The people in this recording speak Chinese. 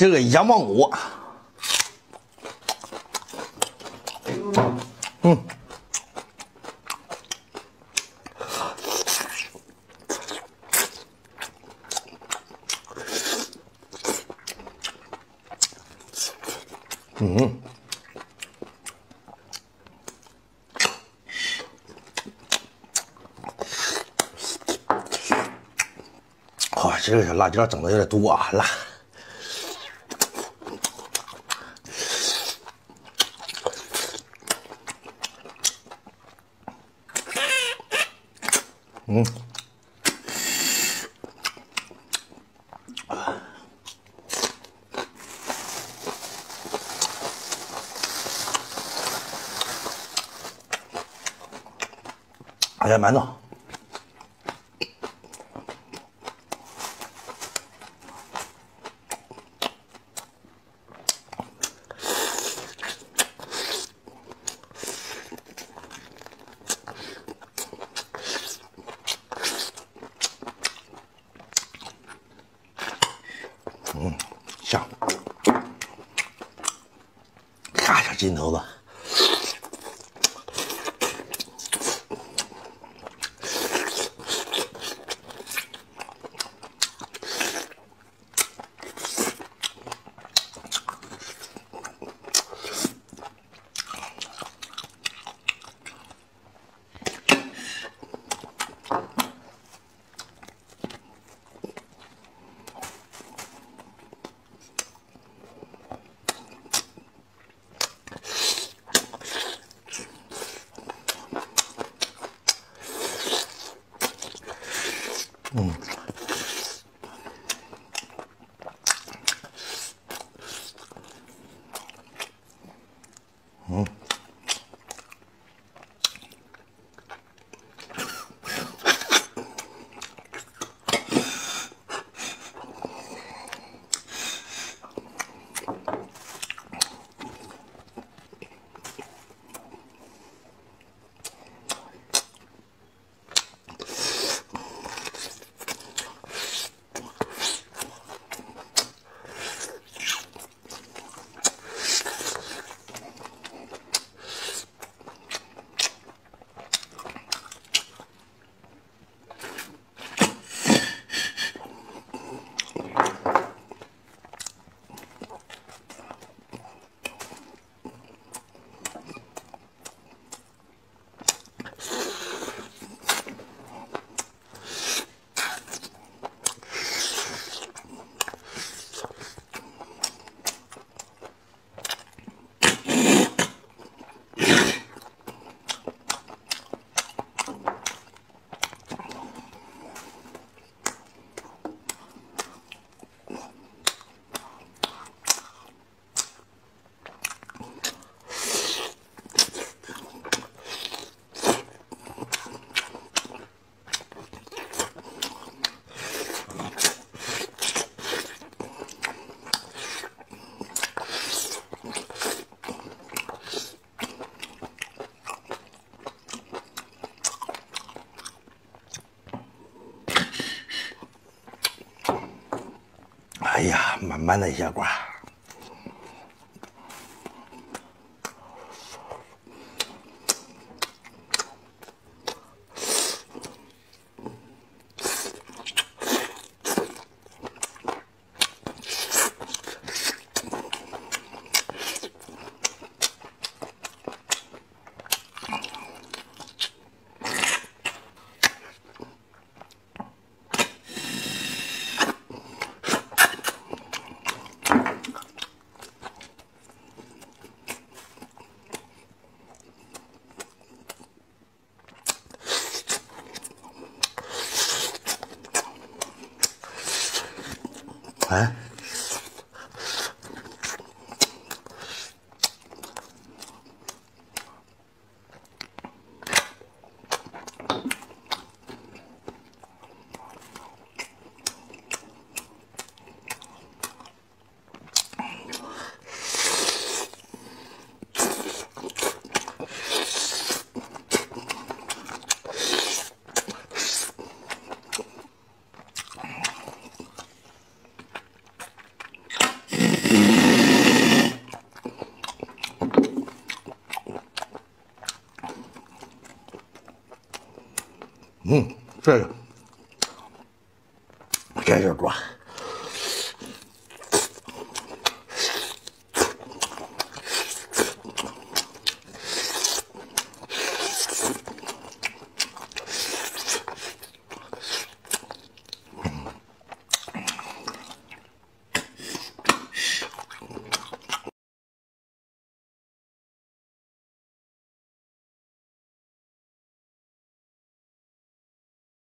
这个羊棒骨，嗯，嗯。哇，这个小辣椒整的有点多啊，辣。嗯，哎呀，馒头。嗯，香，咔一下劲头子。哎呀，慢慢的一下瓜。huh? 嗯，这个开始抓。